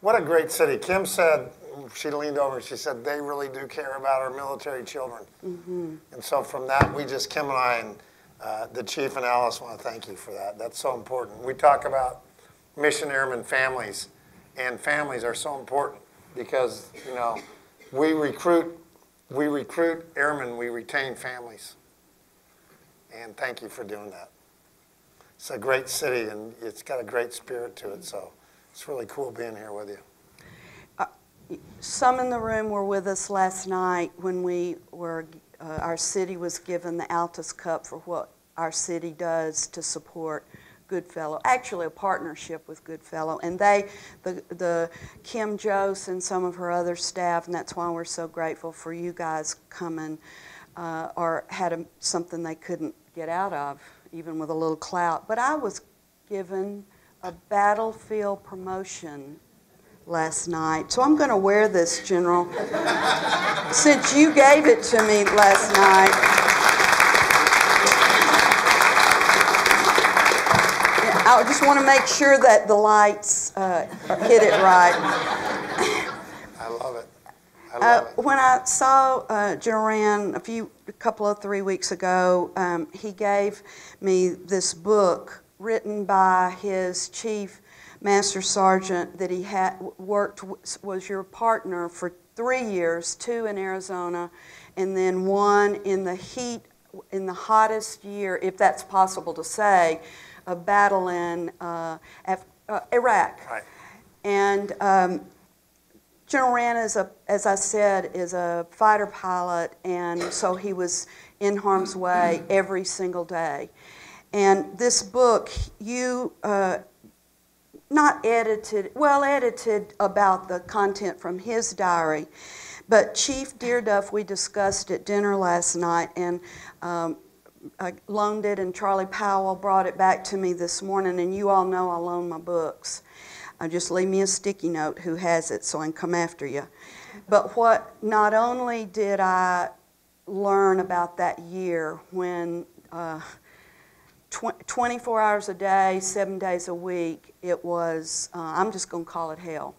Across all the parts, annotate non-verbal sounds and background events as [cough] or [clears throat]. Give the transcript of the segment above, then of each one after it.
What a great city. Kim said, she leaned over and she said, they really do care about our military children. Mm-hmm. And so from that, we just, Kim and I and uh, the chief and Alice want to thank you for that. That's so important. We talk about mission airmen families, and families are so important because, you know, we recruit, we recruit airmen, we retain families. And thank you for doing that. It's a great city and it's got a great spirit to it, so it's really cool being here with you. Some in the room were with us last night when we were, uh, our city was given the Altus Cup for what our city does to support Goodfellow, actually a partnership with Goodfellow. And they, the, the Kim Jose and some of her other staff, and that's why we're so grateful for you guys coming, uh, or had a, something they couldn't get out of, even with a little clout. But I was given a battlefield promotion last night. So I'm going to wear this, General, since you gave it to me last night. I just want to make sure that the lights uh, hit it right. I love it. I Uh, it. when I saw uh, Joran a few, a couple of three weeks ago, um, he gave me this book written by his chief master sergeant that he had worked was your partner for three years, two in Arizona, and then one in the heat in the hottest year, if that's possible to say, a battle in uh, Af- uh, Iraq. Right. And um, General Rand is a, as I said, is a fighter pilot, and so he was in harm's way every single day. And this book, you uh, not edited, well edited about the content from his diary, but Chief Deerduff, we discussed at dinner last night, and um, I loaned it, and Charlie Powell brought it back to me this morning. And you all know I loan my books. Uh, just leave me a sticky note who has it so I can come after you. But what not only did I learn about that year when uh, tw- 24 hours a day, seven days a week, it was, uh, I'm just going to call it hell.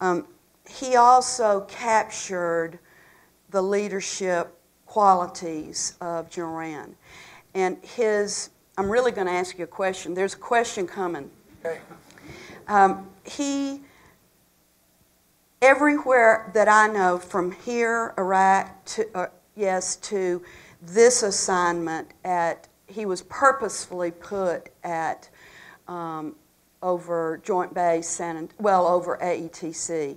Um, he also captured the leadership qualities of Joran. And his, I'm really going to ask you a question. There's a question coming. Okay. Um, he, everywhere that I know, from here, Iraq, to, uh, yes, to this assignment at, he was purposefully put at um, over Joint Base San, well, over AETC.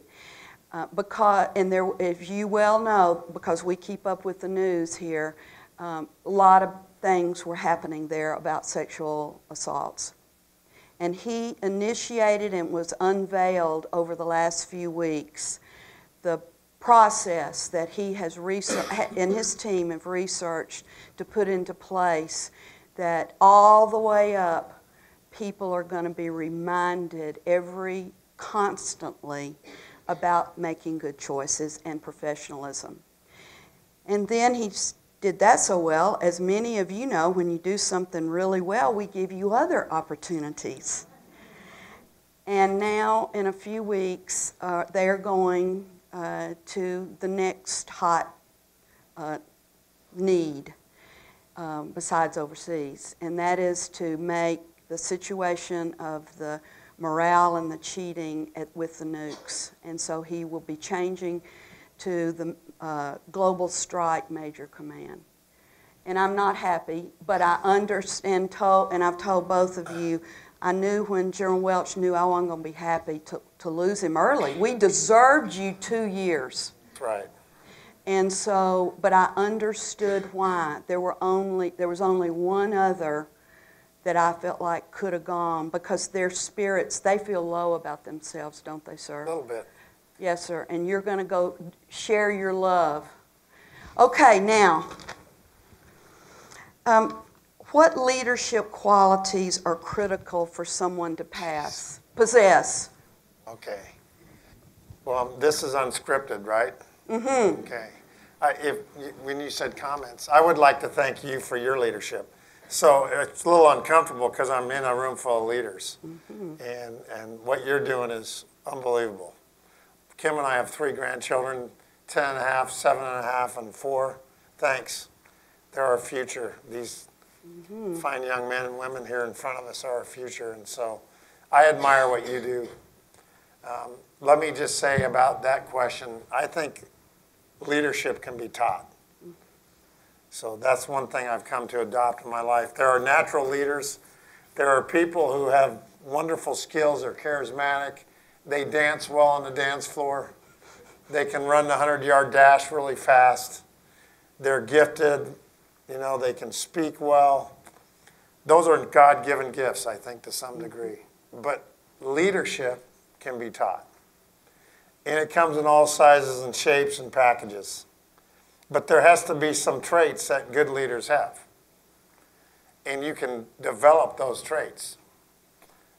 Uh, because, and there, if you well know, because we keep up with the news here, um, a lot of things were happening there about sexual assaults. And he initiated and was unveiled over the last few weeks the process that he has and his team have researched to put into place that all the way up people are going to be reminded every constantly about making good choices and professionalism. And then he did that so well, as many of you know, when you do something really well, we give you other opportunities. And now, in a few weeks, uh, they're going uh, to the next hot uh, need um, besides overseas, and that is to make the situation of the morale and the cheating at, with the nukes. And so he will be changing to the uh, Global Strike Major Command. And I'm not happy, but I understand, told, and I've told both of you, I knew when General Welsh knew I wasn't going to be happy to, to lose him early. We deserved you two years. Right. And so, but I understood why. There were only there was only one other that I felt like could have gone because their spirits they feel low about themselves, don't they, sir? A little bit. Yes, sir. And you're going to go share your love. Okay, now, um, what leadership qualities are critical for someone to pass, possess? Okay. Well, this is unscripted, right? Mm-hmm. Okay. I, if when you said comments, I would like to thank you for your leadership. So it's a little uncomfortable because I'm in a room full of leaders. And, and what you're doing is unbelievable. Kim and I have three grandchildren ten and a half, seven and a half, and a half, seven and a half, and four. Thanks. They're our future. These fine young men and women here in front of us are our future. And so I admire what you do. Um, let me just say about that question I think leadership can be taught. So that's one thing I've come to adopt in my life. There are natural leaders, there are people who have wonderful skills, they're charismatic, they dance well on the dance floor, they can run the 100 yard dash really fast, they're gifted, you know, they can speak well. Those are God given gifts, I think, to some mm-hmm. degree. But leadership can be taught. And it comes in all sizes and shapes and packages. But there has to be some traits that good leaders have. And you can develop those traits.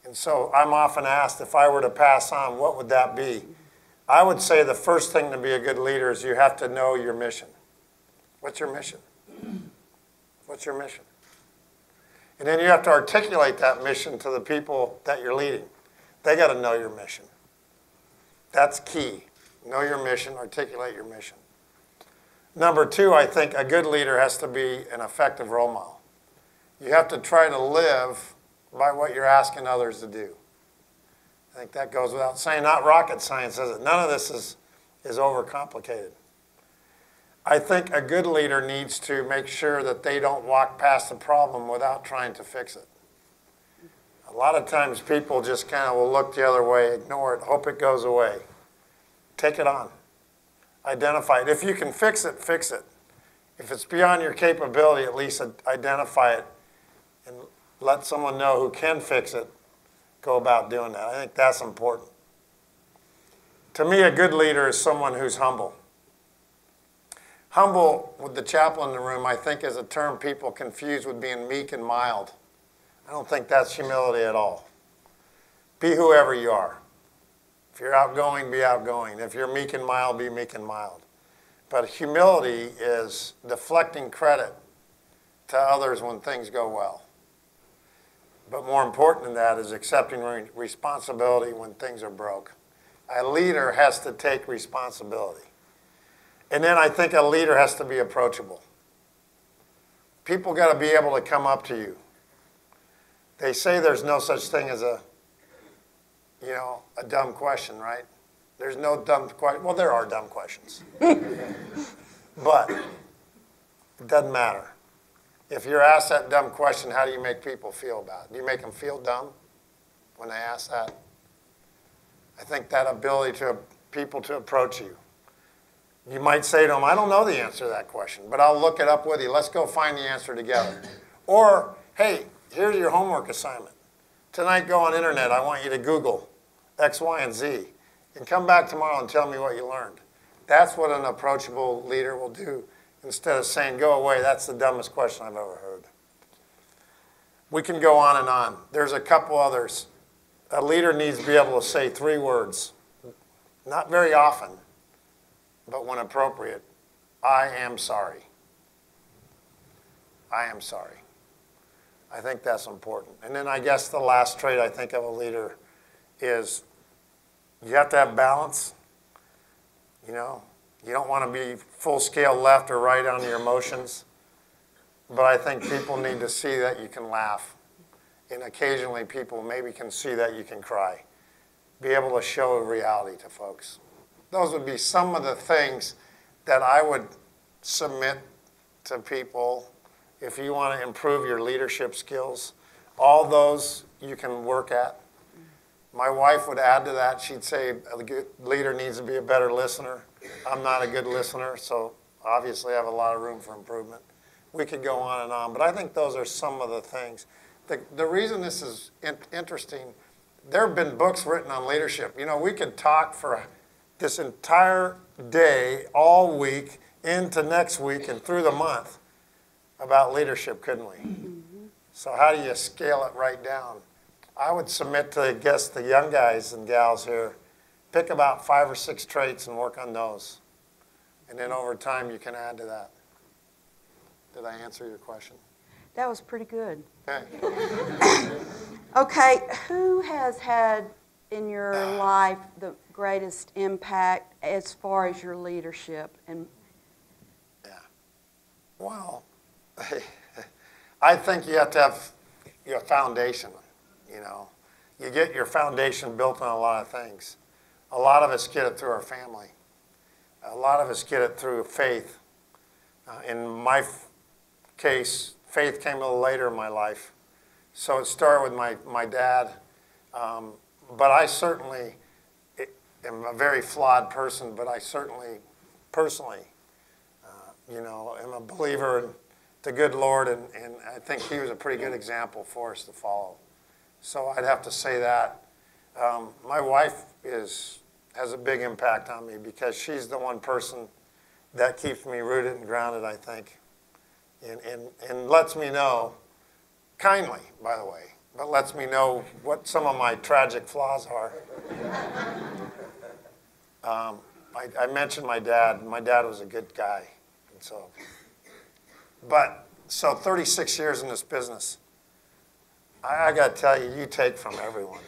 And so I'm often asked if I were to pass on, what would that be? I would say the first thing to be a good leader is you have to know your mission. What's your mission? What's your mission? And then you have to articulate that mission to the people that you're leading. They got to know your mission. That's key. Know your mission, articulate your mission. Number two, I think a good leader has to be an effective role model. You have to try to live by what you're asking others to do. I think that goes without saying. Not rocket science, is it? None of this is, is overcomplicated. I think a good leader needs to make sure that they don't walk past the problem without trying to fix it. A lot of times people just kind of will look the other way, ignore it, hope it goes away. Take it on identify it. If you can fix it, fix it. If it's beyond your capability, at least identify it and let someone know who can fix it go about doing that. I think that's important. To me, a good leader is someone who's humble. Humble, with the chaplain in the room, I think is a term people confuse with being meek and mild. I don't think that's humility at all. Be whoever you are. If you're outgoing, be outgoing. If you're meek and mild, be meek and mild. But humility is deflecting credit to others when things go well. But more important than that is accepting re- responsibility when things are broke. A leader has to take responsibility. And then I think a leader has to be approachable. People got to be able to come up to you. They say there's no such thing as a you know, a dumb question, right? There's no dumb question. Well, there are dumb questions. [laughs] but it doesn't matter. If you're asked that dumb question, how do you make people feel about it? Do you make them feel dumb when they ask that? I think that ability to people to approach you. You might say to them, I don't know the answer to that question, but I'll look it up with you. Let's go find the answer together. Or, hey, here's your homework assignment. Tonight, go on internet. I want you to Google X, Y, and Z. And come back tomorrow and tell me what you learned. That's what an approachable leader will do instead of saying, go away, that's the dumbest question I've ever heard. We can go on and on. There's a couple others. A leader needs to be able to say three words, not very often, but when appropriate I am sorry. I am sorry. I think that's important. And then I guess the last trait I think of a leader is you have to have balance. You know, you don't want to be full scale left or right on your emotions. But I think people need to see that you can laugh. And occasionally people maybe can see that you can cry. Be able to show reality to folks. Those would be some of the things that I would submit to people if you want to improve your leadership skills, all those you can work at. My wife would add to that. She'd say a good leader needs to be a better listener. I'm not a good listener, so obviously I have a lot of room for improvement. We could go on and on, but I think those are some of the things. The, the reason this is in, interesting, there have been books written on leadership. You know, we could talk for this entire day, all week, into next week, and through the month about leadership, couldn't we? Mm-hmm. So, how do you scale it right down? I would submit to, I guess, the young guys and gals here pick about five or six traits and work on those. And then over time, you can add to that. Did I answer your question? That was pretty good. Okay. [coughs] Okay, who has had in your [coughs] life the greatest impact as far as your leadership? And yeah Well, [laughs] I think you have to have your foundation, you know. You get your foundation built on a lot of things. A lot of us get it through our family. A lot of us get it through faith. Uh, in my case, faith came a little later in my life. So it started with my, my dad. Um, but I certainly am a very flawed person, but I certainly, personally, you know, am a believer in the good Lord, and, and I think he was a pretty good example for us to follow. So I'd have to say that. Um, my wife is has a big impact on me because she's the one person that keeps me rooted and grounded, I think, and, and, and lets me know, kindly, by the way, but lets me know what some of my tragic flaws are. [laughs] Um, I, I mentioned my dad. My dad was a good guy. And so, but so 36 years in this business, I, I got to tell you, you take from everyone.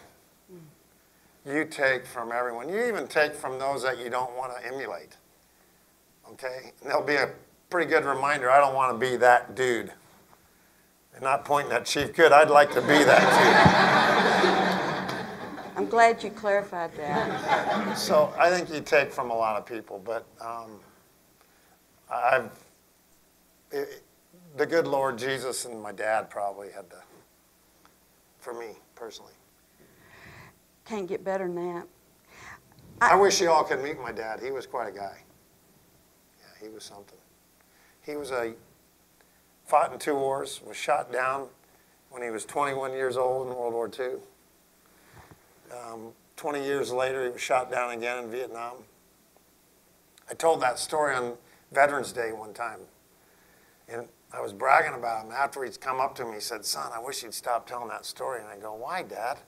You take from everyone. You even take from those that you don't want to emulate. Okay? And there'll be a pretty good reminder I don't want to be that dude. And not pointing at Chief Good, I'd like to be that I'm glad you clarified that. So I think you take from a lot of people, but um, I've, it, the good Lord Jesus and my dad probably had the, for me personally. Can't get better than that. I wish you all could meet my dad. He was quite a guy. Yeah, he was something. He was a fought in two wars, was shot down when he was 21 years old in World War II. Um, 20 years later, he was shot down again in Vietnam. I told that story on Veterans Day one time, and I was bragging about him. After he'd come up to me, he said, "Son, I wish you'd stop telling that story." And I go, "Why, Dad?"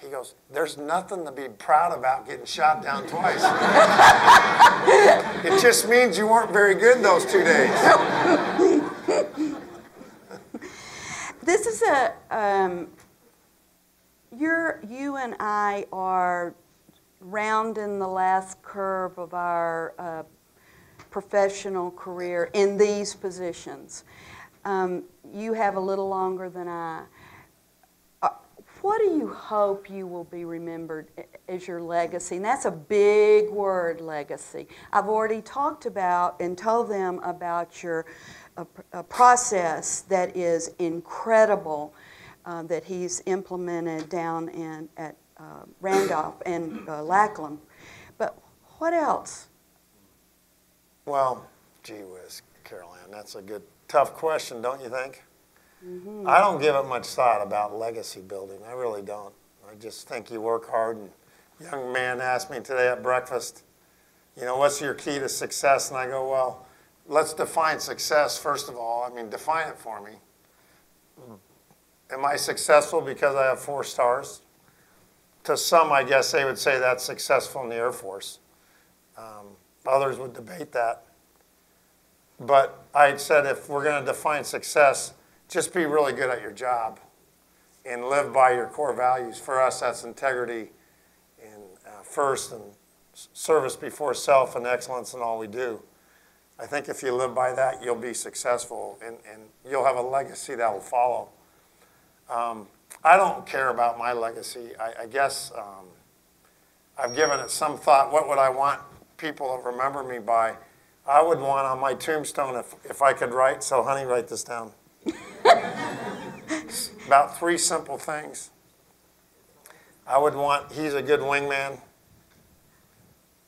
He goes, There's nothing to be proud about getting shot down twice. it just means you weren't very good those two days. [laughs] This is a, um, you're, you and I are rounding the last curve of our uh, professional career in these positions. Um, you have a little longer than I. Uh, What do you hope you will be remembered as your legacy? And that's a big word, legacy. I've already talked about and told them about your uh, uh, process that is incredible uh, that he's implemented down in at uh, Randolph and uh, Lackland. But what else? Well, gee whiz, Carol Ann, that's a good, tough question, don't you think? I don't give it much thought about legacy building. I really don't. I just think you work hard. And young man asked me today at breakfast, you know, what's your key to success? And I go, well, let's define success first of all. I mean, define it for me. Am I successful because I have four stars? To some, I guess they would say that's successful in the Air Force. Um, others would debate that. But I said if we're going to define success, just be really good at your job and live by your core values. For us, that's integrity and uh, first and service before self and excellence in all we do. I think if you live by that, you'll be successful and, and you'll have a legacy that will follow. Um, I don't care about my legacy. I, I guess um, I've given it some thought. What would I want people to remember me by? I would want on my tombstone, if, if I could write, so honey, write this down. [laughs] About three simple things. I would want, he's a good wingman,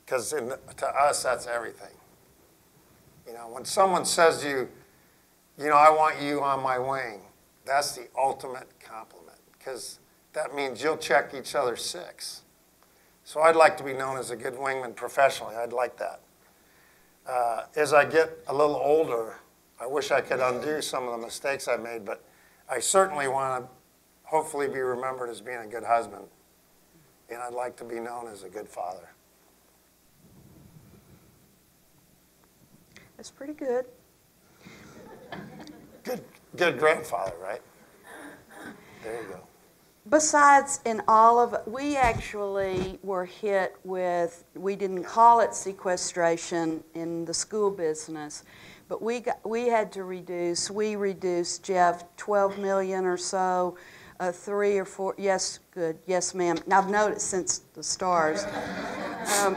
because to us, that's everything. You know, when someone says to you, you know, I want you on my wing, that's the ultimate compliment, because that means you'll check each other six. So I'd like to be known as a good wingman professionally. I'd like that. Uh, as I get a little older, I wish I could undo some of the mistakes I made, but I certainly want to hopefully be remembered as being a good husband. And I'd like to be known as a good father. That's pretty good. Good, Good grandfather, right? There you go. Besides, in all of, we actually were hit with, we didn't call it sequestration in the school business, but we got, we had to reduce, we reduced, Jeff, 12 million or so, uh, three or four, yes, good, yes, ma'am. Now, I've noticed since the stars. [laughs] Um,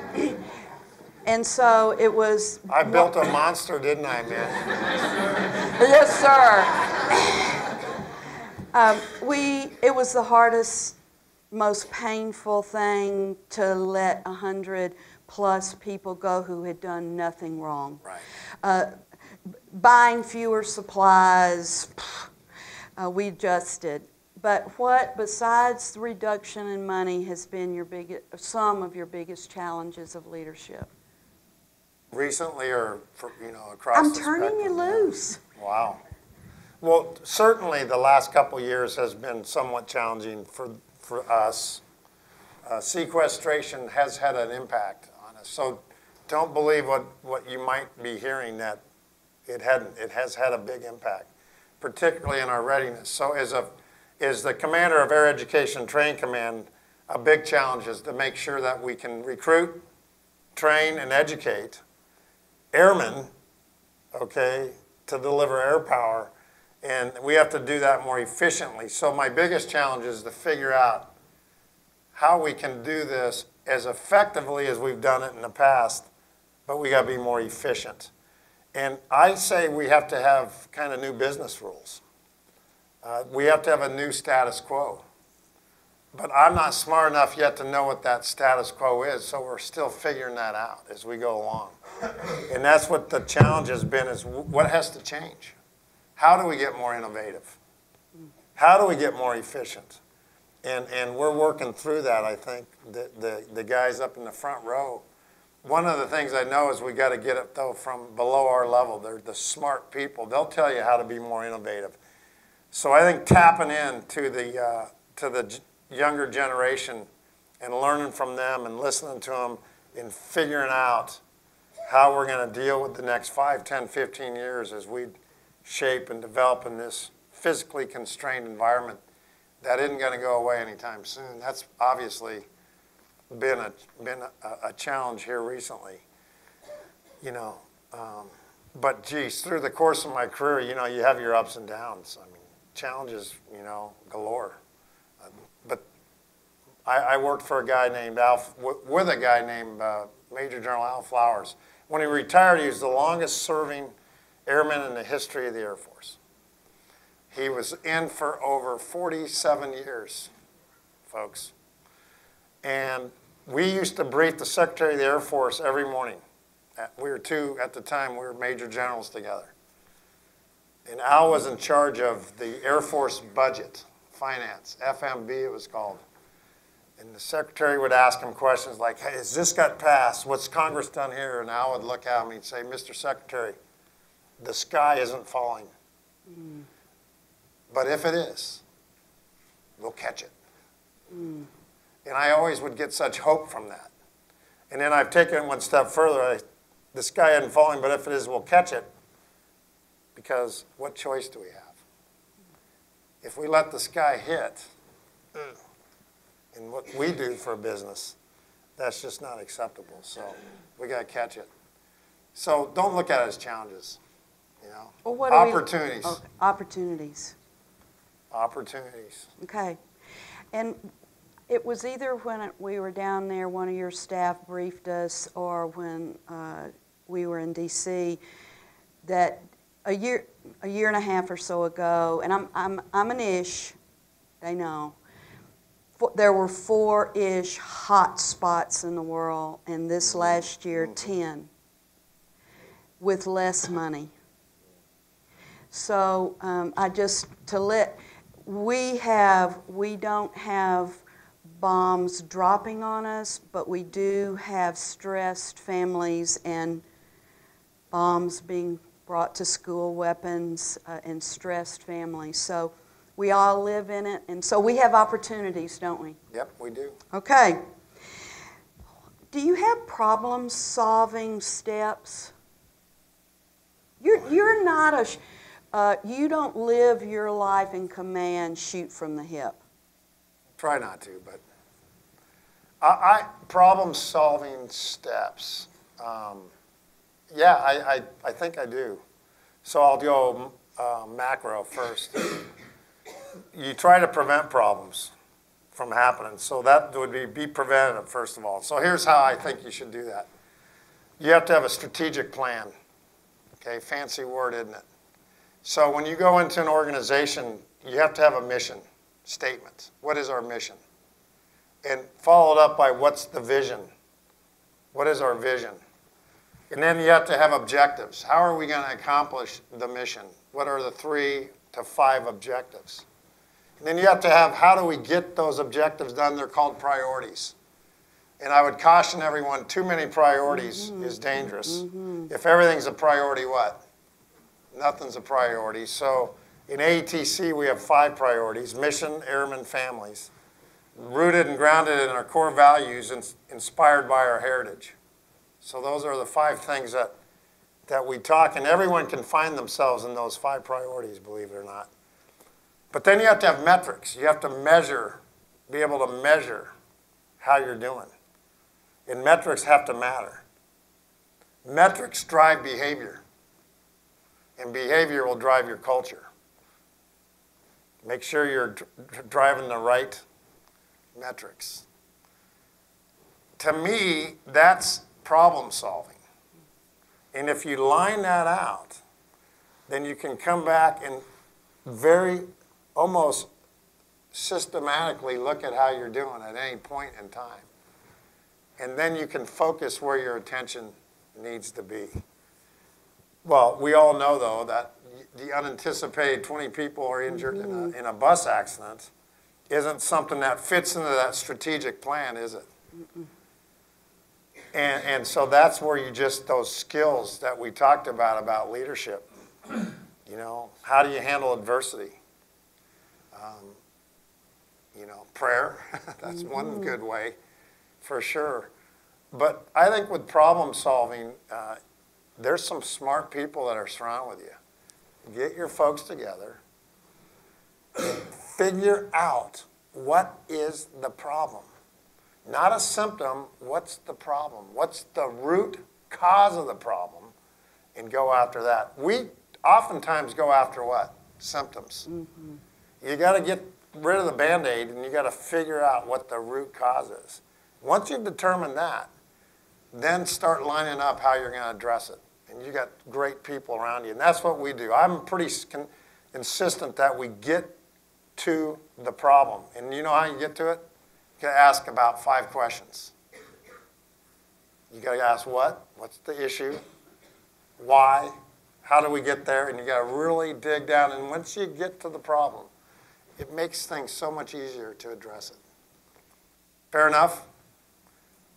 and so it was. I built a monster, didn't I, man? [laughs] Yes, sir. Um, we, it was the hardest, most painful thing to let a hundred plus people go who had done nothing wrong. Right. Uh, buying fewer supplies, uh, we adjusted. But what, besides the reduction in money, has been your biggest, some of your biggest challenges of leadership? Recently or, for, you know, across I'm turning you spectrum, yeah. loose. Wow. Well, certainly the last couple years has been somewhat challenging for, for us. Uh, sequestration has had an impact on us. So don't believe what, what you might be hearing that it hadn't. It has had a big impact, particularly in our readiness. So as a, as the commander of Air Education Training Command, a big challenge is to make sure that we can recruit, train, and educate airmen, okay, to deliver air power. And we have to do that more efficiently. So my biggest challenge is to figure out how we can do this as effectively as we've done it in the past, but we got to be more efficient. And I say we have to have kind of new business rules. Uh, we have to have a new status quo. But I'm not smart enough yet to know what that status quo is, so we're still figuring that out as we go along. And that's what the challenge has been is what has to change? How do we get more innovative? How do we get more efficient? And, and we're working through that, I think, the, the, the guys up in the front row. One of the things I know is we got to get it, though, from below our level. They're the smart people. They'll tell you how to be more innovative. So I think tapping in to the, uh, to the younger generation and learning from them and listening to them and figuring out how we're going to deal with the next 5, 10, 15 years as we shape and develop in this physically constrained environment that isn't going to go away anytime soon. That's obviously been a, been a, a challenge here recently, you know. Um, but geez, through the course of my career, you know, you have your ups and downs. I mean, challenges, you know, galore. Uh, but I, I worked for a guy named Al, with a guy named uh, Major General Al Flowers. When he retired, he was the longest serving airman in the history of the Air Force. He was in for over 47 years, folks. And we used to brief the Secretary of the Air Force every morning. We were two, at the time, we were major generals together. And Al was in charge of the Air Force budget, finance, FMB it was called. And the secretary would ask him questions like, hey, has this got passed? What's Congress done here? And Al would look at him and he'd say, Mr. Secretary, the sky isn't falling. But if it is, we'll catch it. And I always would get such hope from that. And then I've taken it one step further. I, the sky isn't falling, but if it is, we'll catch it. Because what choice do we have? If we let the sky hit, and what we do for a business, that's just not acceptable. So we got to catch it. So don't look at it as challenges, you know. Well, what we- Opportunities. Oh, Opportunities. Opportunities. Okay. And it was either when we were down there, one of your staff briefed us, or when uh, we were in DC, that a year, a year and a half or so ago, and I'm, I'm, I'm an ish, they know, fo- there were four-ish hot spots in the world, and this last year, 10, with less money. So um, I just, to let, we have, we don't have bombs dropping on us, but we do have stressed families and bombs being brought to school, weapons, uh, and stressed families. So we all live in it, and so we have opportunities, don't we? Yep, we do. Okay. Do you have problem solving steps? You're, you're not a, Uh, you don't live your life in command, shoot from the hip. Try not to, but I, I problem solving steps. Um, yeah, I, I, I think I do. So I'll go uh, macro first. you try to prevent problems from happening. So that would be be preventative, first of all. So here's how I think you should do that. You have to have a strategic plan. Okay, fancy word, isn't it? So when you go into an organization, you have to have a mission statement. What is our mission? And followed up by what's the vision? What is our vision? And then you have to have objectives. How are we going to accomplish the mission? What are the three to five objectives? And then you have to have how do we get those objectives done? They're called priorities. And I would caution everyone too many priorities mm-hmm. is dangerous. Mm-hmm. If everything's a priority, what? Nothing's a priority. So in AETC, we have five priorities mission, airmen, families, rooted and grounded in our core values and inspired by our heritage. So those are the five things that, that we talk, and everyone can find themselves in those five priorities, believe it or not. But then you have to have metrics. You have to measure, be able to measure how you're doing. And metrics have to matter. Metrics drive behavior, and behavior will drive your culture. Make sure you're driving the right metrics. To me, that's problem solving. And if you line that out, then you can come back and very almost systematically look at how you're doing at any point in time. And then you can focus where your attention needs to be. Well, we all know, though, that the unanticipated 20 people are injured mm-hmm. in, a, mm-hmm. in a bus accident isn't something that fits into that strategic plan, is it? And, and so that's where you just, those skills that we talked about, about leadership. [clears throat] You know, how do you handle adversity? Um, you know, prayer, [laughs] that's mm-hmm. one good way for sure. But I think with problem solving, uh, there's some smart people that are surrounded with you. Get your folks together, figure out what is the problem. Not a symptom, what's the problem? What's the root cause of the problem? And go after that. We oftentimes go after what? Symptoms. Mm-hmm. You got to get rid of the band aid and you got to figure out what the root cause is. Once you've determined that, then start lining up how you're going to address it. And you got great people around you. And that's what we do. I'm pretty insistent that we get to the problem. And you know how you get to it? You got to ask about five questions. You got to ask what? What's the issue? Why? How do we get there? And you got to really dig down. And once you get to the problem, it makes things so much easier to address it. Fair enough?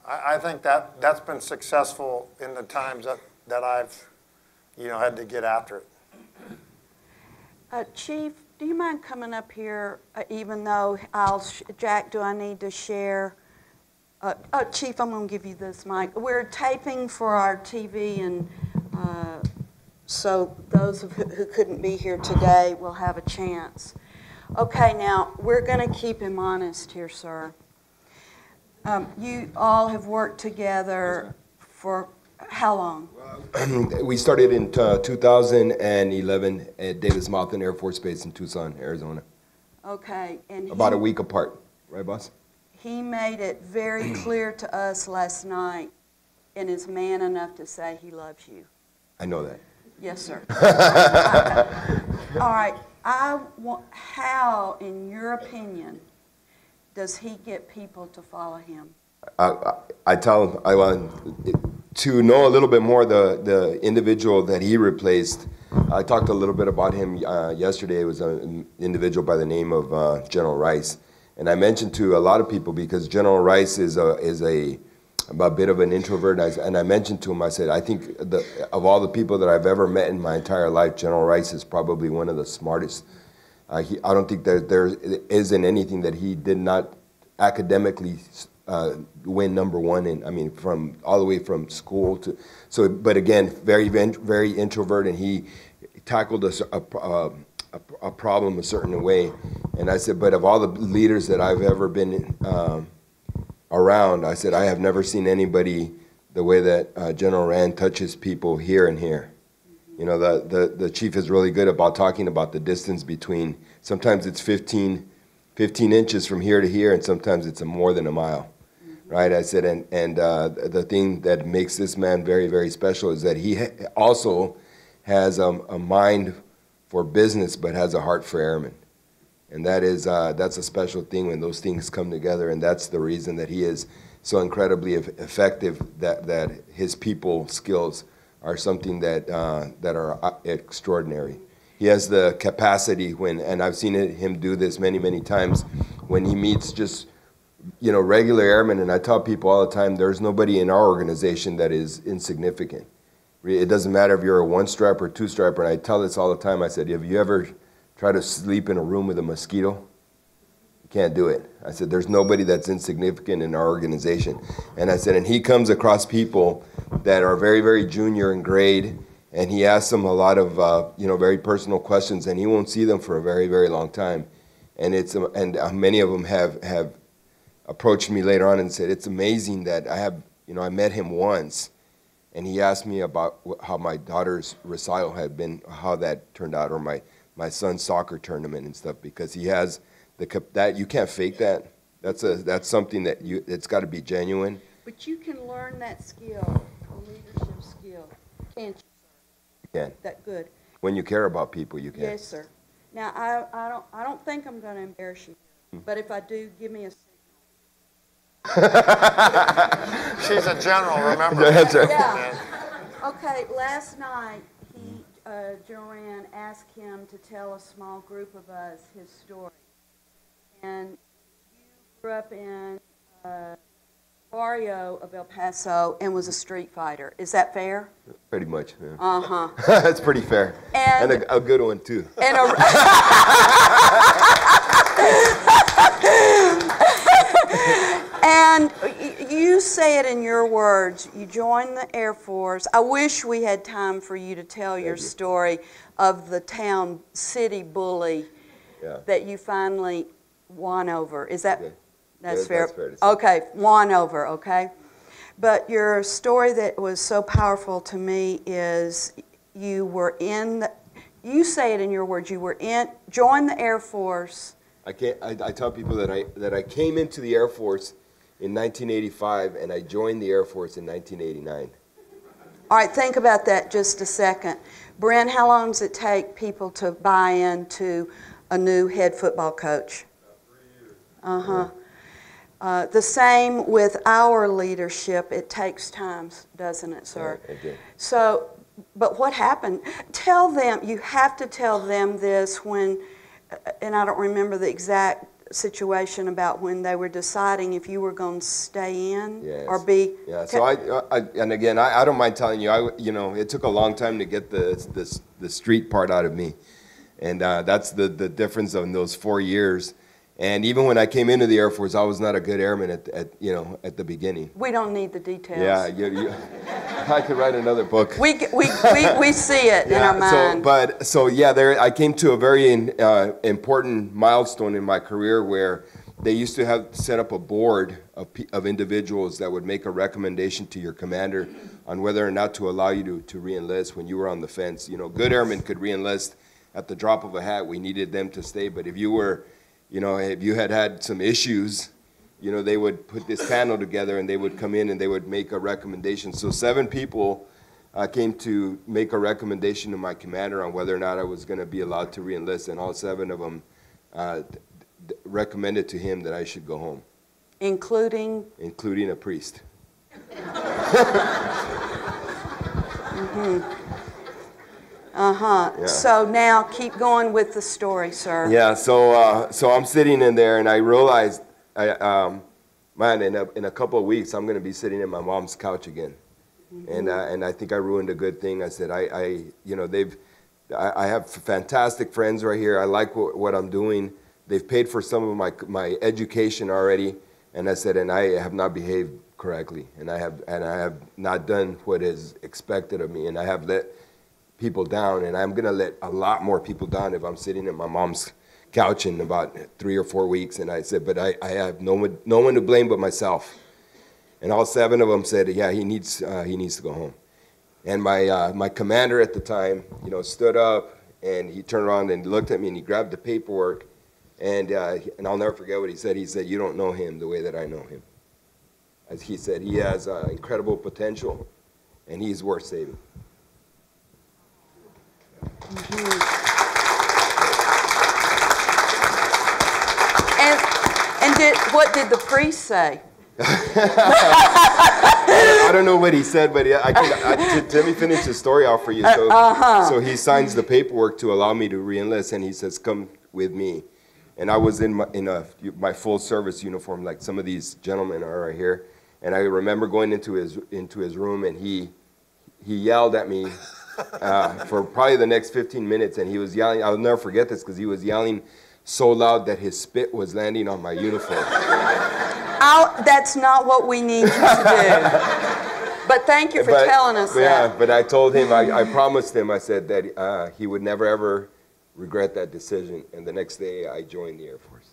I, I think that, that's been successful in the times that, that I've you know, had to get after it. Uh, Chief, do you mind coming up here, uh, even though I'll, sh- Jack, do I need to share? Uh, oh, Chief, I'm going to give you this mic. We're taping for our TV, and uh, so those of who, who couldn't be here today will have a chance. Okay, now we're going to keep him honest here, sir. Um, you all have worked together for how long? [clears throat] we started in uh, 2011 at Davis Monthan Air Force Base in Tucson, Arizona. Okay, and about he, a week apart, right, boss? He made it very [clears throat] clear to us last night, and is man enough to say he loves you. I know that. Yes, sir. [laughs] All right. I want, how, in your opinion, does he get people to follow him? I, I, I tell I want to know a little bit more the, the individual that he replaced, I talked a little bit about him uh, yesterday. It was an individual by the name of uh, General Rice. And I mentioned to a lot of people because General Rice is a, is a, a bit of an introvert. And I mentioned to him, I said, I think the, of all the people that I've ever met in my entire life, General Rice is probably one of the smartest. Uh, he, I don't think that there isn't anything that he did not academically uh, win number one and I mean from all the way from school to so but again very very introvert and he tackled a, a, a, problem a certain way. And I said, but of all the leaders that I've ever been um, around, I said, I have never seen anybody the way that uh, General Rand touches people here and here. You know, the, the, the chief is really good about talking about the distance between, sometimes it's 15, 15 inches from here to here, and sometimes it's more than a mile. Right? I said, and, and uh, the thing that makes this man very, very special is that he ha- also has um, a mind for business, but has a heart for airmen. And that is, uh, that's a special thing when those things come together, and that's the reason that he is so incredibly eff- effective, that, that his people skills are something that, uh, that are uh, extraordinary. He has the capacity when, and I've seen it, him do this many, many times, when he meets just, you know, regular airmen, and I tell people all the time, there's nobody in our organization that is insignificant. It doesn't matter if you're a one stripe or two striper, and I tell this all the time. I said, have you ever tried to sleep in a room with a mosquito? You can't do it. I said, there's nobody that's insignificant in our organization. And I said, and he comes across people that are very, very junior in grade, and he asks them a lot of, uh, you know, very personal questions, and he won't see them for a very, very long time. And it's, and uh, many of them have, have approached me later on and said, it's amazing that I have, you know, I met him once, and he asked me about how my daughter's recital had been, how that turned out, or my, my son's soccer tournament and stuff, because he has the that you can't fake that. That's a that's something that you it's got to be genuine. But you can learn that skill, a leadership skill, can't you? You can That good. when you care about people, you can. Yes, sir. Now, I, I don't, I don't think I'm gonna embarrass you, Hmm. but if I do, give me a. [laughs] She's a general, remember? That's right. Yeah. Okay, last night, he, uh, Joanne asked him to tell a small group of us his story. And you grew up in, uh, barrio of El Paso and was a street fighter. Is that fair? Pretty much. Yeah. Uh-huh. [laughs] That's pretty fair. And- a, a good one too. And a, [laughs] and you say it in your words. You joined the Air Force. I wish we had time for you to tell your you. story of the town city bully Yeah. that you finally won over. Is that Yeah. that's fair? that's fair to say. Okay, won over. Okay, but your story that was so powerful to me is you were in. The, you say it in your words. You were in joined the Air Force. I can't. I, I tell people that I that I came into the Air Force in 1985 and I joined the Air Force in 1989. All right, think about that just a second. Brent, how long does it take people to buy into a new head football coach? Uh-huh. Uh, the same with our leadership. It takes time, doesn't it, sir? Right, I did. So, but what happened? Tell them, you have to tell them this when, uh, and I don't remember the exact situation about when they were deciding if you were going to stay in Yes. or be. Yeah. So I, I and again, I, I don't mind telling you. I you know it took a long time to get the the the street part out of me, and uh, that's the the difference in those four years. And even when I came into the Air Force, I was not a good airman at, at you know at the beginning. We don't need the details. Yeah, you, you, [laughs] I could write another book. We, we, we, we see it in our [laughs] mind. So, but so yeah, there I came to a very uh, important milestone in my career where they used to have set up a board of, of individuals that would make a recommendation to your commander on whether or not to allow you to, to reenlist when you were on the fence. You know, good airmen could reenlist at the drop of a hat. We needed them to stay, but if you were, you know, if you had had some issues, you know, they would put this panel together and they would come in and they would make a recommendation. So seven people uh, came to make a recommendation to my commander on whether or not I was going to be allowed to reenlist, and all seven of them uh, recommended to him that I should go home, including, including a priest. Uh-huh. Yeah. So now keep going with the story, sir. Yeah, so uh, so I'm sitting in there, and I realized, I, um, man, in a, in a couple of weeks, I'm going to be sitting in my mom's couch again, and uh, and I think I ruined a good thing. I said, I, I you know, they've, I, I have fantastic friends right here. I like what, what I'm doing. They've paid for some of my my education already, and I said, and I have not behaved correctly, and I have and I have not done what is expected of me, and I have let people down, and I'm gonna let a lot more people down if I'm sitting at my mom's couch in about three or four weeks. And I said, but I, I have no one, no one to blame but myself. And all seven of them said, yeah, he needs, uh, he needs to go home. And my, uh, my commander at the time, you know, stood up and he turned around and looked at me and he grabbed the paperwork. And, uh, and I'll never forget what he said. He said, You don't know him the way that I know him. As he said, he has uh, incredible potential and he's worth saving. And, and did, what did the priest say? I don't know what he said, but I can. I, let me finish the story off for you. So, uh-huh. so he signs the paperwork to allow me to reenlist, and he says, "Come with me." And I was in my in a, my full service uniform, like some of these gentlemen are right here. And I remember going into his into his room, and he he yelled at me uh, for probably the next 15 minutes, and he was yelling. I'll never forget this because he was yelling so loud that his spit was landing on my uniform. I'll, that's not what we need you to do. But thank you for But- telling us but Yeah, that. but I told him, I, I promised him, I said that uh, he would never ever regret that decision. And the next day, I joined the Air Force.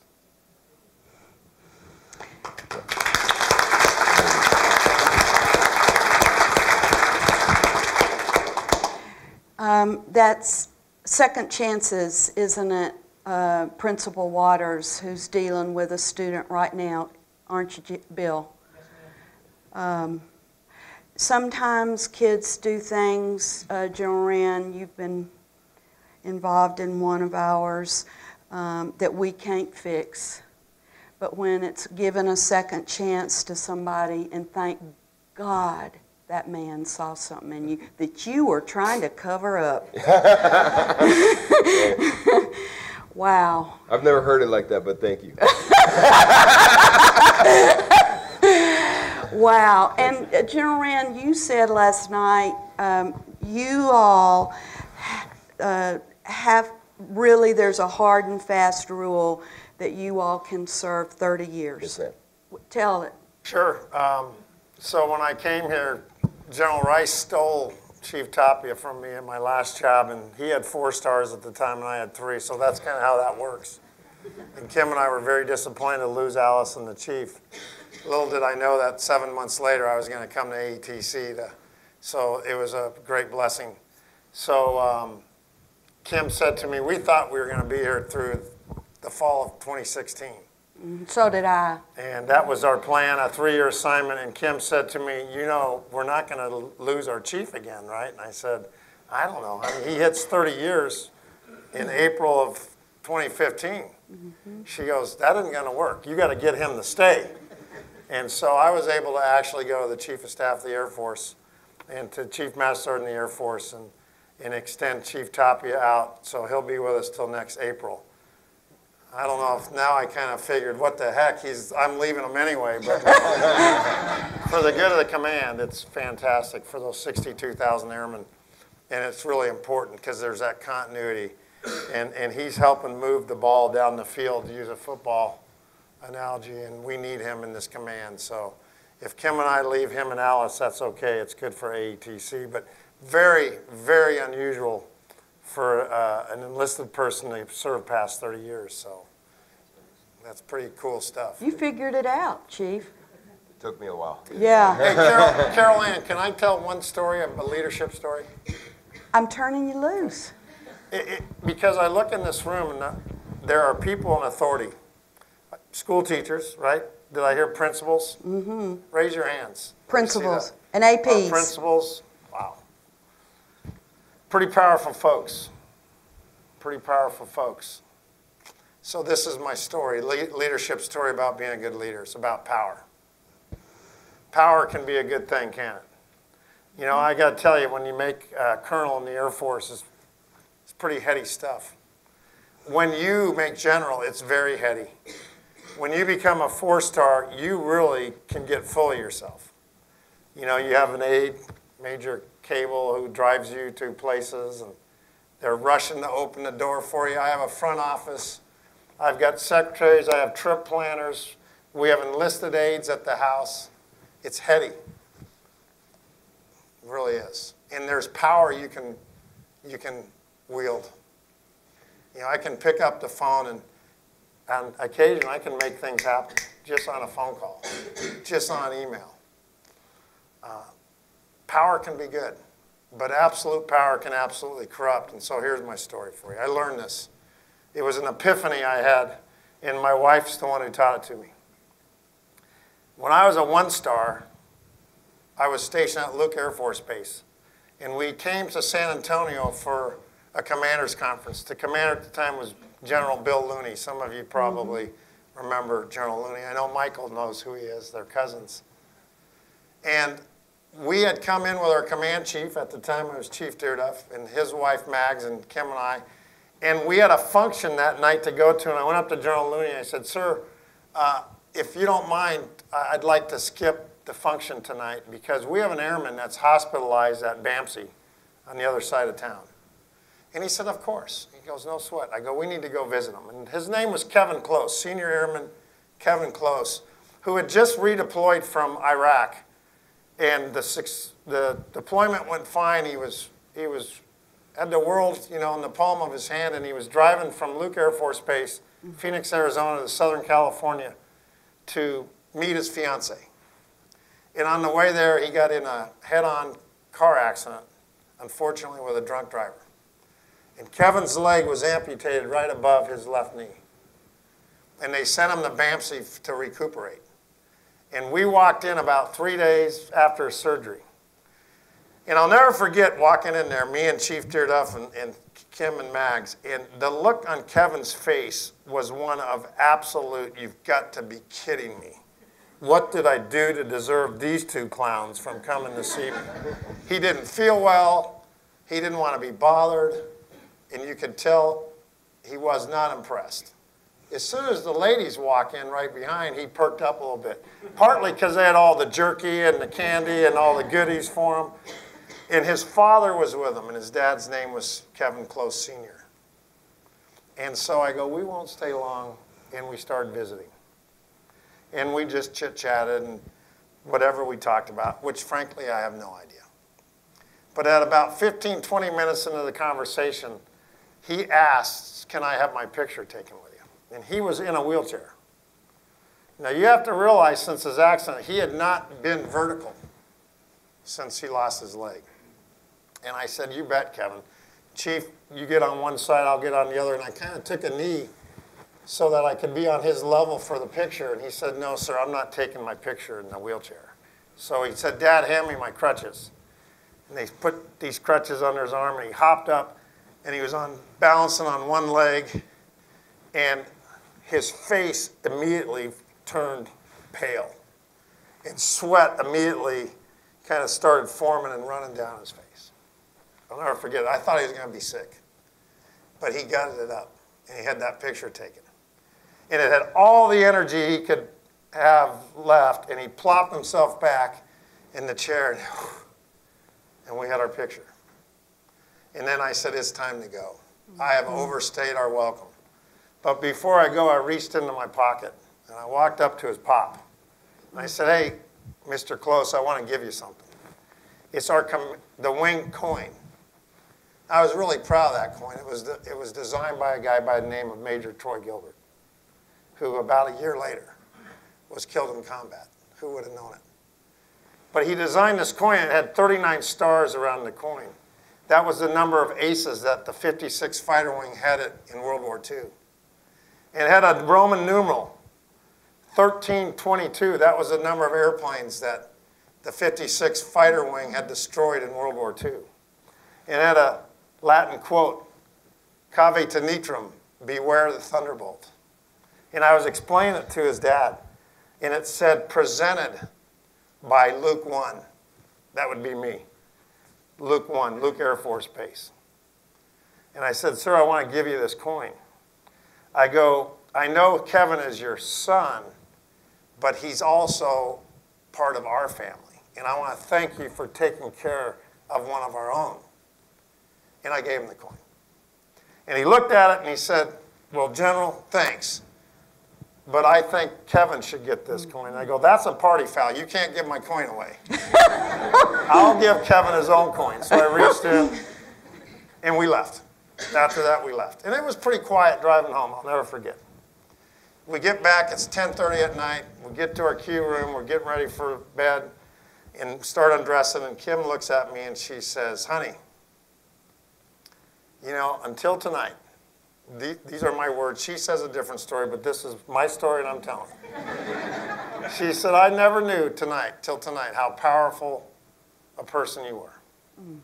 Um, that's second chances, isn't it? Uh, Principal Waters, who's dealing with a student right now, aren't you, Bill? Um, sometimes kids do things. Uh, General you've been involved in one of ours um, that we can't fix. But when it's given a second chance to somebody, and thank God that man saw something in you that you were trying to cover up. [laughs] wow. I've never heard it like that, but thank you. [laughs] Wow. And uh, General Rand, you said last night um, you all uh, have really, there's a hard and fast rule that you all can serve 30 years. Yes, ma'am. Tell it. Sure. Um, so when I came here, General Rice stole Chief Tapia from me at my last job, and he had four stars at the time, and I had three. So that's kind of how that works. And Kim and I were very disappointed to lose Alice and the chief. Little did I know that seven months later I was going to come to AETC. To, so it was a great blessing. So um, Kim said to me, "We thought we were going to be here through the fall of 2016." So did I. And that was our plan, a three-year assignment. And Kim said to me, you know, we're not going to lose our chief again, right? And I said, I don't know. I mean, he hits 30 years in April of 2015. Mm-hmm. She goes, that isn't going to work. You got to get him to stay. And so I was able to actually go to the chief of staff of the Air Force and to Chief Master Sergeant of the Air Force and, and extend Chief Tapia out. So he'll be with us till next April. I don't know if now I kind of figured, what the heck, he's, I'm leaving him anyway, but [laughs] for the good of the command, it's fantastic for those 62,000 airmen. And it's really important because there's that continuity. And, and he's helping move the ball down the field, to use a football analogy, and we need him in this command. So if Kim and I leave him and Alice, that's okay. It's good for AETC, but very, very unusual for uh, an enlisted person to serve past 30 years. So that's pretty cool stuff. You figured it out, Chief. It took me a while. Yeah. Hey, Carol, Carol Ann, can I tell one story, a leadership story? I'm turning you loose. It, it, because I look in this room and uh, there are people in authority, school teachers, right? Did I hear principals? Mm-hmm. Raise your hands. Let me see Principals and Our APs. principals, wow. Pretty powerful folks. Pretty powerful folks. So this is my story, le- leadership story about being a good leader. It's about power. Power can be a good thing, can it? You know, I got to tell you, when you make uh, colonel in the Air Force, it's, it's pretty heady stuff. When you make general, it's very heady. When you become a four star, you really can get full of yourself. You know, you have an aide, Major Cable, who drives you to places, and they're rushing to open the door for you. I have a front office. I've got secretaries. I have trip planners. We have enlisted aides at the house. It's heady. It really is. And there's power you can you can wield. You know, I can pick up the phone and on occasion I can make things happen just on a phone call, just on email. Uh, power can be good, but absolute power can absolutely corrupt. And so here's my story for you. I learned this. It was an epiphany I had, and my wife's the one who taught it to me. When I was a one star, I was stationed at Luke Air Force Base, and we came to San Antonio for a commander's conference. The commander at the time was General Bill Looney. Some of you mm-hmm. probably remember General Looney. I know Michael knows who he is, they're cousins. And we had come in with our command chief, at the time it was Chief Dearduff, and his wife Mags, and Kim and I. And we had a function that night to go to, and I went up to General Looney and I said, Sir, uh, if you don't mind, I'd like to skip the function tonight because we have an airman that's hospitalized at BAMC on the other side of town. And he said, Of course. He goes, No sweat. I go, We need to go visit him. And his name was Kevin Close, Senior Airman Kevin Close, who had just redeployed from Iraq. And the, six, the deployment went fine. He was, he was, had the world, you know, in the palm of his hand, and he was driving from Luke Air Force Base, mm-hmm. Phoenix, Arizona, to Southern California to meet his fiance. And on the way there, he got in a head on car accident, unfortunately, with a drunk driver. And Kevin's leg was amputated right above his left knee. And they sent him to BAMC to recuperate. And we walked in about three days after surgery. And I'll never forget walking in there, me and Chief Dearduff and, and Kim and Mags, and the look on Kevin's face was one of absolute, you've got to be kidding me. What did I do to deserve these two clowns from coming to see me? He didn't feel well. He didn't want to be bothered. And you could tell he was not impressed. As soon as the ladies walk in right behind, he perked up a little bit. Partly because they had all the jerky and the candy and all the goodies for him. And his father was with him, and his dad's name was Kevin Close Sr. And so I go, we won't stay long, and we started visiting. And we just chit chatted and whatever we talked about, which frankly I have no idea. But at about 15, 20 minutes into the conversation, he asks, Can I have my picture taken? And he was in a wheelchair. Now you have to realize since his accident, he had not been vertical since he lost his leg. And I said, You bet, Kevin. Chief, you get on one side, I'll get on the other. And I kind of took a knee so that I could be on his level for the picture. And he said, No, sir, I'm not taking my picture in the wheelchair. So he said, Dad, hand me my crutches. And they put these crutches under his arm, and he hopped up, and he was on balancing on one leg, and his face immediately turned pale, and sweat immediately kind of started forming and running down his face. I'll never forget it. I thought he was going to be sick, but he gutted it up, and he had that picture taken, and it had all the energy he could have left, and he plopped himself back in the chair. And, [sighs] and we had our picture. And then I said, It's time to go. I have mm-hmm. overstayed our welcome. But before I go, I reached into my pocket and I walked up to his pop. And I said, Hey, Mr. Close, I want to give you something. It's our the wing coin. I was really proud of that coin. It was, it was designed by a guy by the name of Major Troy Gilbert, who about a year later was killed in combat. Who would have known it? But he designed this coin. It had 39 stars around the coin. That was the number of aces that the 56 Fighter Wing had it in World War II. It had a Roman numeral, 1322. That was the number of airplanes that the 56 Fighter Wing had destroyed in World War II. It had a Latin quote, Cave Tonitrum, beware the thunderbolt. And I was explaining it to his dad, and it said, presented by Luke 1. That would be me. Luke 1, Luke Air Force Base. And I said, Sir, I want to give you this coin. I go, I know Kevin is your son, but he's also part of our family. And I want to thank you for taking care of one of our own. And I gave him the coin. And he looked at it and he said, Well, General, thanks. But I think Kevin should get this coin. I go, That's a party foul. You can't give my coin away. [laughs] I'll give Kevin his own coin. So I reached in And we left. After that, we left. And it was pretty quiet driving home, I'll never forget. We get back, it's 10:30 at night, we get to our queue room, we're getting ready for bed, and start undressing, and Kim looks at me and she says, honey, you know, until tonight, the- these are my words, she says a different story, but this is my story and I'm telling. [laughs] She said, I never knew tonight, till tonight, how powerful a person you were. Mm.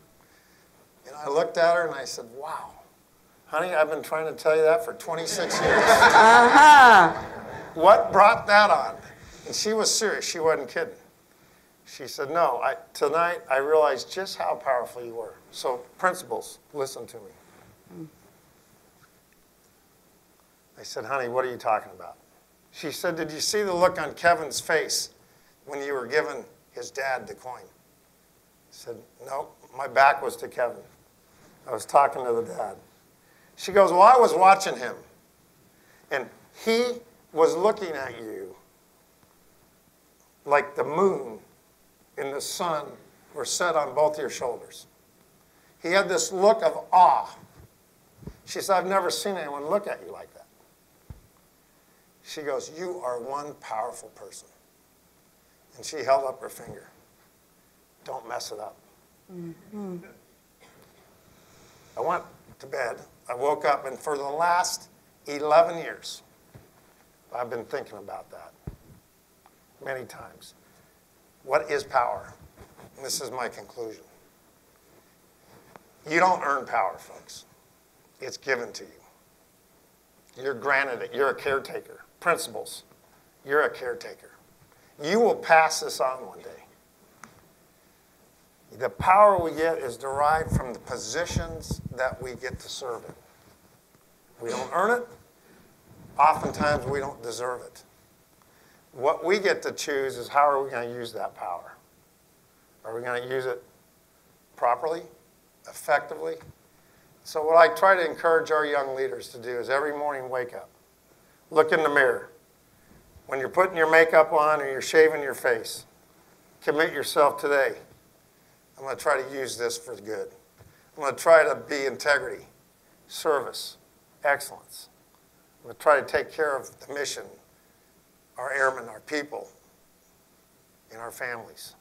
And I looked at her and I said, wow. Honey, I've been trying to tell you that for 26 years. Uh-huh. What brought that on? And she was serious. She wasn't kidding. She said, no, I, tonight I realized just how powerful you were. So, principals, listen to me. I said, honey, what are you talking about? She said, did you see the look on Kevin's face when you were giving his dad the coin? I said, no, my back was to Kevin. I was talking to the dad. She goes, Well, I was watching him, and he was looking at you like the moon and the sun were set on both your shoulders. He had this look of awe. She said, I've never seen anyone look at you like that. She goes, You are one powerful person. And she held up her finger. Don't mess it up. Mm-hmm. I went to bed. I woke up, and for the last 11 years, I've been thinking about that many times. What is power? And this is my conclusion. You don't earn power, folks, it's given to you. You're granted it. You're a caretaker. Principals, you're a caretaker. You will pass this on one day. The power we get is derived from the positions that we get to serve in. We don't earn it. Oftentimes, we don't deserve it. What we get to choose is how are we going to use that power? Are we going to use it properly, effectively? So, what I try to encourage our young leaders to do is every morning wake up, look in the mirror. When you're putting your makeup on or you're shaving your face, commit yourself today. I'm going to try to use this for good. I'm going to try to be integrity, service, excellence. I'm going to try to take care of the mission, our airmen, our people, and our families.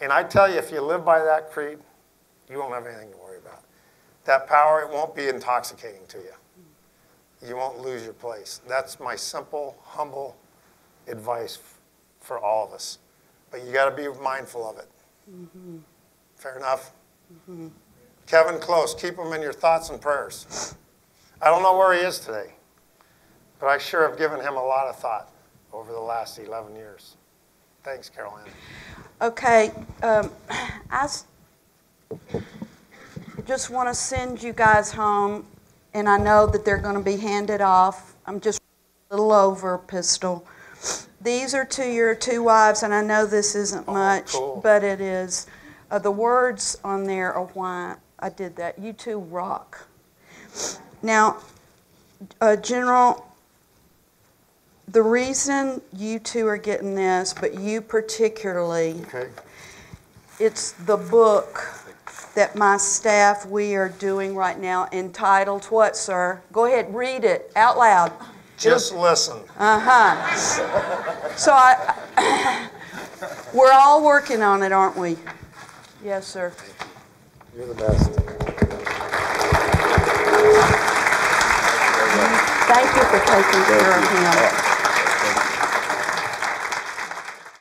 And I tell you, if you live by that creed, you won't have anything to worry about. That power, it won't be intoxicating to you. You won't lose your place. That's my simple, humble advice for all of us. But you got to be mindful of it. Mm-hmm. Fair enough? Kevin Close, keep him in your thoughts and prayers. I don't know where he is today, but I sure have given him a lot of thought over the last 11 years. Thanks, Carol Ann. Okay, um, I just want to send you guys home, and I know that they're going to be handed off. I'm just a little over, Pistol. These are to your two wives, and I know this isn't Oh, much, cool. but it is. Uh, the words on there are why I did that. You two rock. Now, uh, General, the reason you two are getting this, but you particularly, Okay. it's the book that my staff, we are doing right now entitled what, sir? Go ahead, read it out loud. Just listen. Uh-huh. So I, [coughs] we're all working on it, aren't we? Yes, sir. You're the best. Thank you for taking care of him.